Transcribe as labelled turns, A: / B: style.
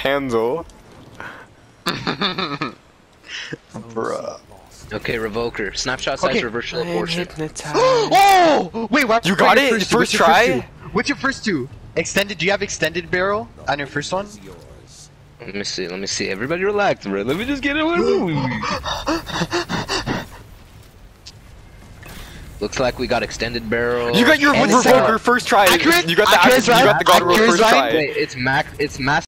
A: Hansel.
B: Bruh.
C: Okay, Revoker. Snapshot Sights
B: Okay.
C: reversal abortion.
B: Oh! Wait, what?
A: You got it? First,
B: First
A: try?
B: What's your first two? Extended, do you have extended barrel on your first one?
C: Let me see. Let me see. Everybody relax, bro. Let me just get it. Looks like we got extended barrel.
A: You got your revoker
B: uh,
A: first try.
B: Accurate?
A: You got the accuracy, you got the God first try.
C: Wait, it's max. It's mass